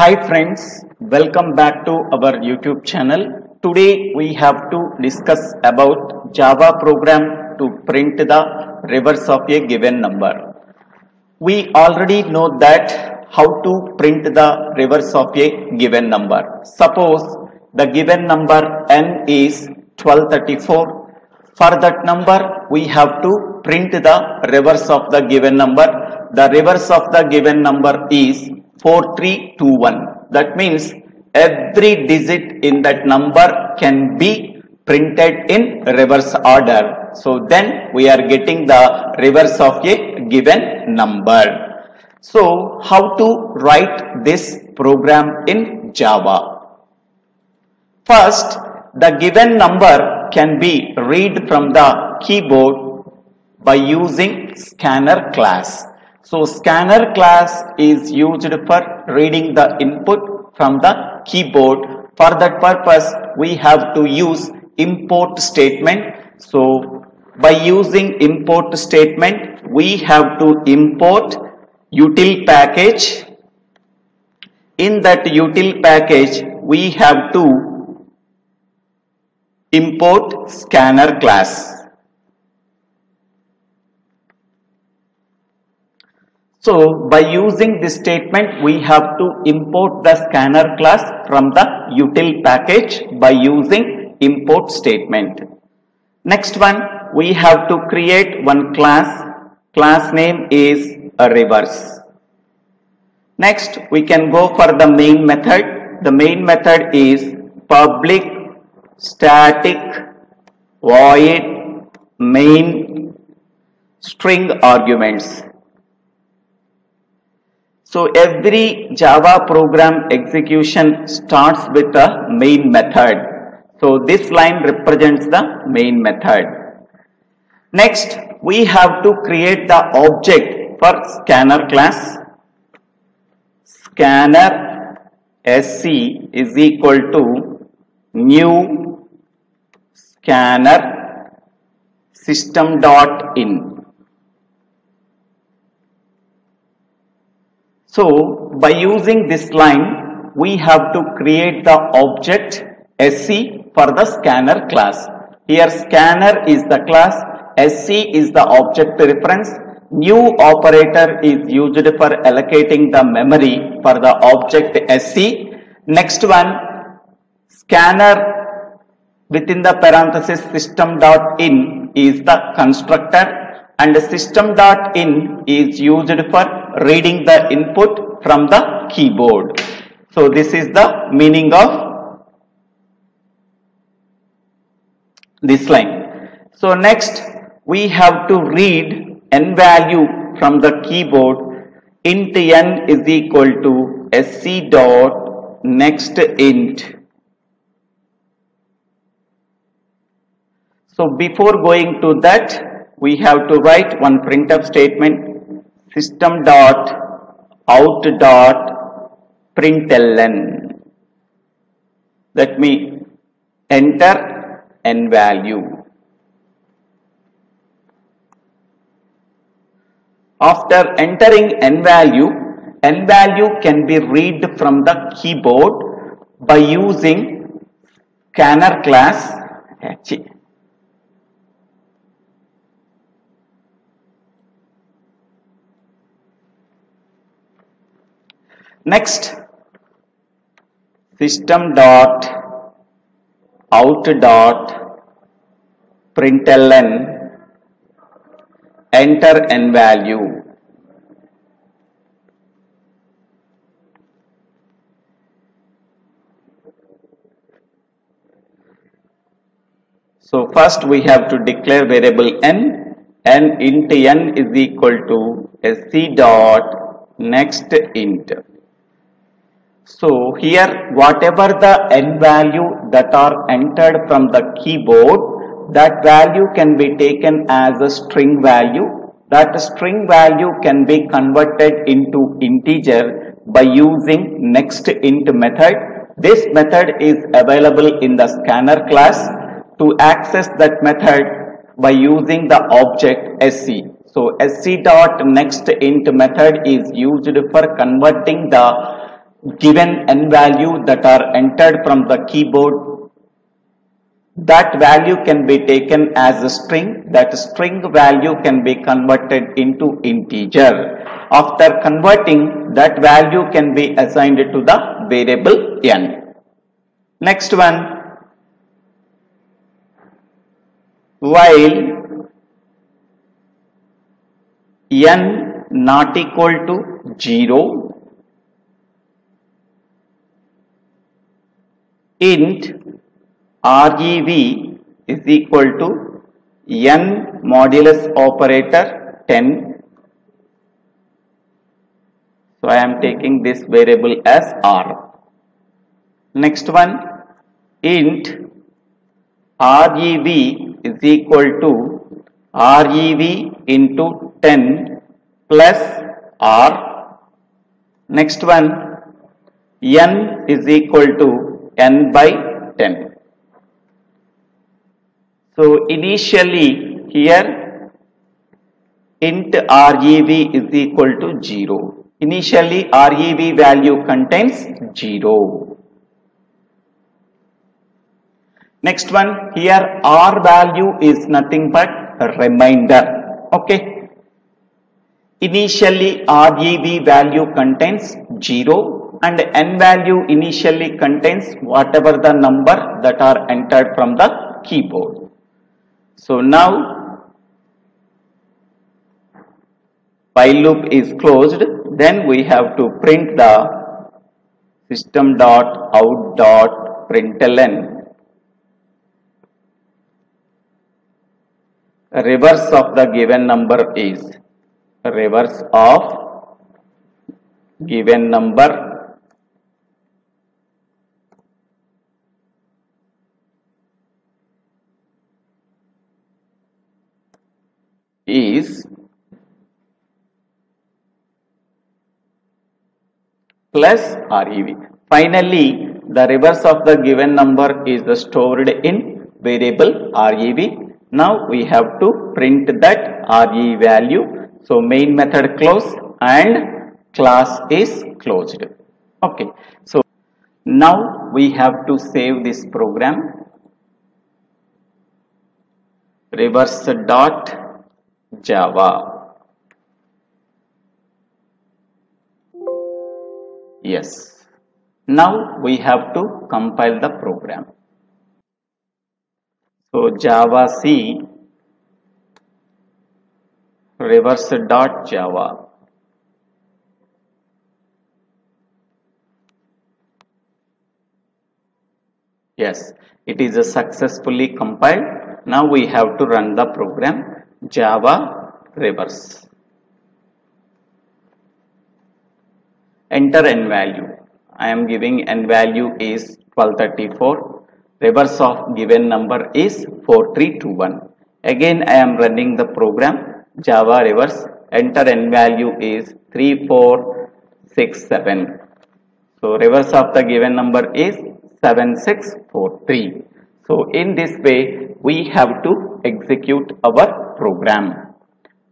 Hi friends, welcome back to our YouTube channel. Today we have to discuss about Java program to print the reverse of a given number. We already know that how to print the reverse of a given number. Suppose the given number n is 1234. For that number we have to print the reverse of the given number. The reverse of the given number is 4321. That means every digit in that number can be printed in reverse order. So then we are getting the reverse of a given number. So how to write this program in Java? First, the given number can be read from the keyboard by using scanner class. So scanner class is used for reading the input from the keyboard. For that purpose, we have to use import statement. So by using import statement, we have to import util package. In that util package, we have to import scanner class. So by using this statement we have to import the scanner class from the util package by using import statement. Next one we have to create one class. Class name is a reverse. Next we can go for the main method. The main method is public static void main string arguments. So every Java program execution starts with a main method. So this line represents the main method. Next, we have to create the object for scanner class. Scanner sc is equal to new scanner system dot in. So by using this line, we have to create the object SC for the scanner class. Here scanner is the class, SC is the object reference. New operator is used for allocating the memory for the object SC. Next one, scanner within the parenthesis system dot in is the constructor and system dot in is used for reading the input from the keyboard. So this is the meaning of this line. So next we have to read n value from the keyboard int n is equal to sc dot next int. So before going to that we have to write one printf statement system dot out dot println let me enter n value. After entering n value n value can be read from the keyboard by using scanner class Next, system dot out dot println enter n value. So first we have to declare variable n n int n is equal to sc dot next int. So here whatever the n value that are entered from the keyboard that value can be taken as a string value. That string value can be converted into integer by using next int method. This method is available in the scanner class. To access that method by using the object sc. So sc dot next int method is used for converting the given n value that are entered from the keyboard. That value can be taken as a string. That string value can be converted into integer. After converting that value can be assigned to the variable n. Next one. While n not equal to 0 int rev is equal to n modulus operator 10 so I am taking this variable as r. Next one int rev is equal to rev into 10 plus r. Next one n is equal to n by 10 so initially here int rev is equal to 0 initially rev value contains 0 next one here r value is nothing but remainder. Okay. Initially rev value contains 0 and n value initially contains whatever the number that are entered from the keyboard. So now while loop is closed then we have to print the system dot out dot println. Reverse of the given number is reverse of given number is plus REV. Finally, the reverse of the given number is stored in variable REV. Now we have to print that RE value. So main method close and class is closed. Okay. So now we have to save this program. Reverse dot Java. Yes. Now we have to compile the program. So Java C reverse dot Java. Yes, it is successfully compiled. Now we have to run the program Java reverse. Enter n value. I am giving n value is 1234. Reverse of given number is 4321. Again I am running the program Java reverse. Enter n value is 3467. So reverse of the given number is 7643. So in this way we have to execute our program.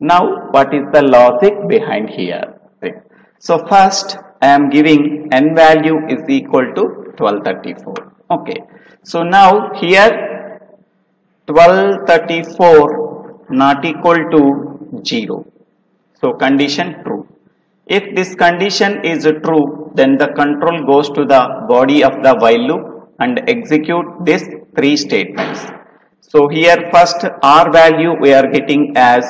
Now what is the logic behind here? So first I am giving n value is equal to 1234. Okay. So now here 1234 not equal to 0. So condition true. If this condition is true then the control goes to the body of the while loop and execute this three statements. So here first R value we are getting as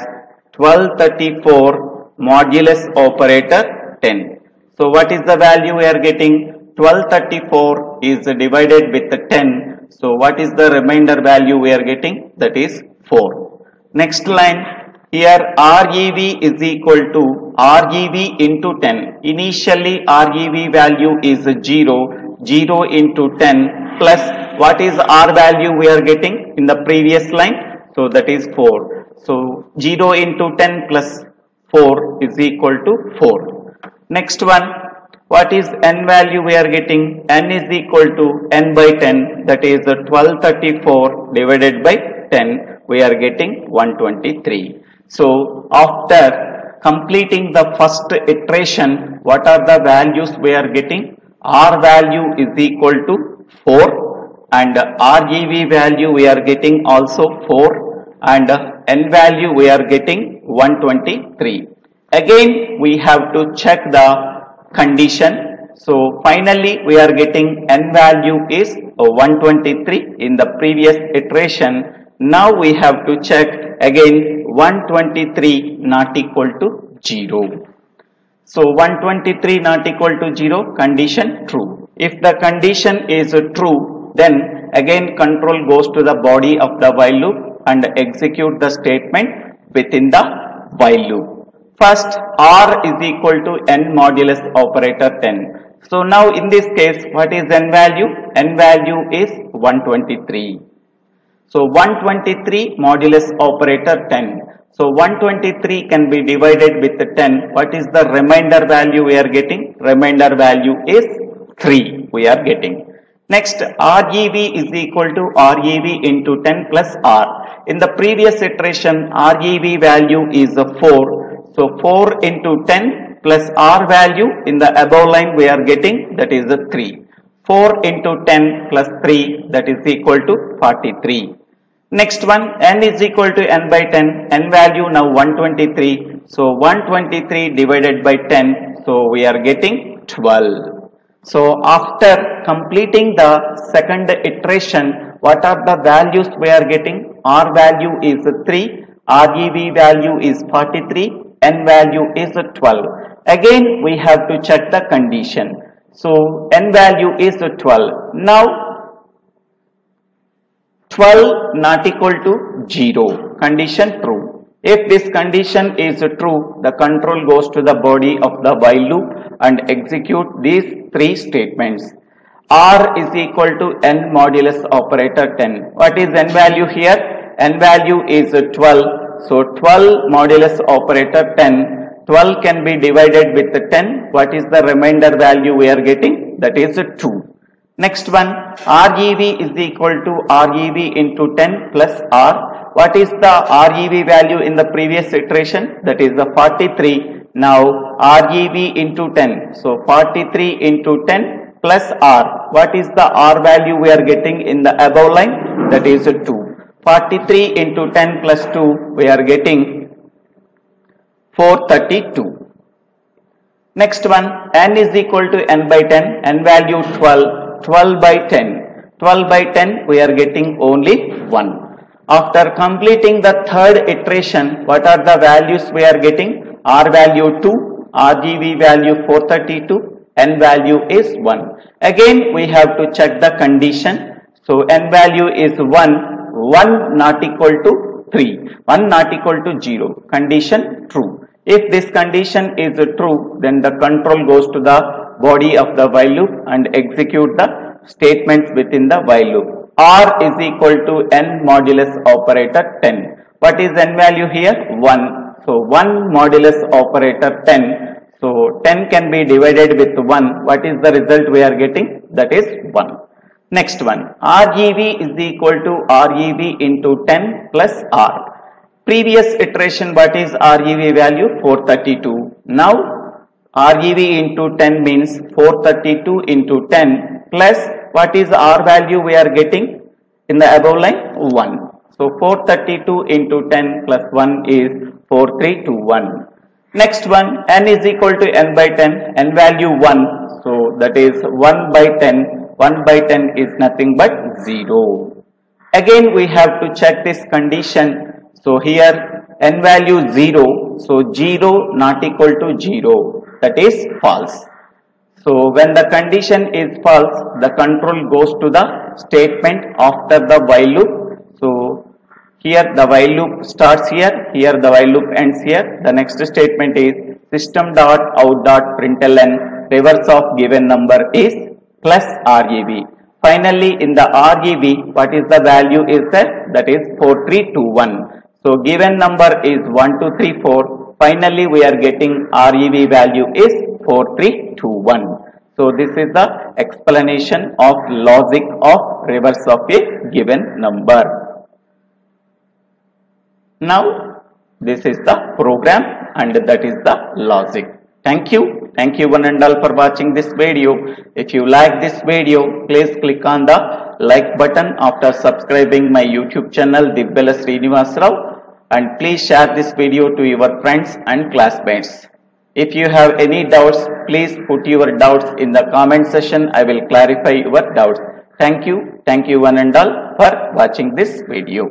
1234 modulus operator 10. So what is the value we are getting? 1234 is divided with 10. So what is the remainder value we are getting? That is 4. Next line here REV is equal to REV into 10. Initially REV value is 0. 0 into 10 plus what is R value we are getting in the previous line? So that is 4. So 0 into 10 plus 4 is equal to 4. Next one, what is n value we are getting? n is equal to n by 10 that is 1234 divided by 10 we are getting 123. So after completing the first iteration what are the values we are getting? R value is equal to 4 and REV value we are getting also 4 and N value we are getting 123. Again we have to check the condition. So finally we are getting N value is 123 in the previous iteration. Now we have to check again 123 not equal to 0. So 123 not equal to 0 condition true. If the condition is true then again control goes to the body of the while loop and execute the statement within the while loop. First R is equal to n modulus operator 10. So now in this case what is n value? n value is 123. So 123 modulus operator 10. So 123 can be divided with 10. What is the remainder value we are getting? Remainder value is 3 we are getting. Next REV is equal to REV into 10 plus R. In the previous iteration REV value is 4. So 4 into 10 plus R value in the above line we are getting that is 3. 4 into 10 plus 3 that is equal to 43. Next one n is equal to n by 10 n value now 123 so 123 divided by 10 so we are getting 12. So after completing the second iteration what are the values we are getting r value is 3 rev value is 43 n value is 12. Again we have to check the condition. So n value is 12. Now 12 not equal to 0 condition true if this condition is true the control goes to the body of the while loop and execute these three statements. R is equal to n modulus operator 10 what is n value here? N value is 12 so 12 modulus operator 10 12 can be divided with 10 what is the remainder value we are getting? That is 2 Next one, REV is equal to REV into 10 plus R. What is the REV value in the previous iteration? That is the 43. Now REV into 10. So 43 into 10 plus R. What is the R value we are getting in the above line? That is 2. 43 into 10 plus 2 we are getting 432. Next one, n is equal to n by 10, n value 12 12 by 10. 12 by 10 we are getting only 1. After completing the third iteration, what are the values we are getting? R value 2, REV value 432, N value is 1. Again we have to check the condition. So N value is 1, 1 not equal to 3, 1 not equal to 0. Condition true. If this condition is true, then the control goes to the body of the while loop and execute the statements within the while loop. R is equal to n modulus operator 10. What is n value here? 1. So 1 modulus operator 10. So 10 can be divided with 1. What is the result we are getting? That is 1. Next one. REV is equal to REV into 10 plus R. Previous iteration what is REV value? 432. Now REV into 10 means 432 into 10 plus what is R value we are getting in the above line 1. So 432 into 10 plus 1 is 4321. Next one n is equal to n by 10 n value 1 so that is 1 by 10 1 by 10 is nothing but 0. Again we have to check this condition so here n value 0 so 0 not equal to 0 that is false. So when the condition is false, the control goes to the statement after the while loop. So here the while loop starts here, here the while loop ends here. The next statement is system dot out dot println reverse of given number is plus REV. Finally in the REV what is the value is that that is 4321. So given number is 1234 Finally, we are getting REV value is 4321. So, this is the explanation of logic of reverse of a given number. Now, this is the program and that is the logic. Thank you. Thank you one and all for watching this video. If you like this video, please click on the like button after subscribing my YouTube channel Divvela Srinivas Rao and please share this video to your friends and classmates. If you have any doubts, please put your doubts in the comment section. I will clarify your doubts. Thank you. Thank you one and all for watching this video.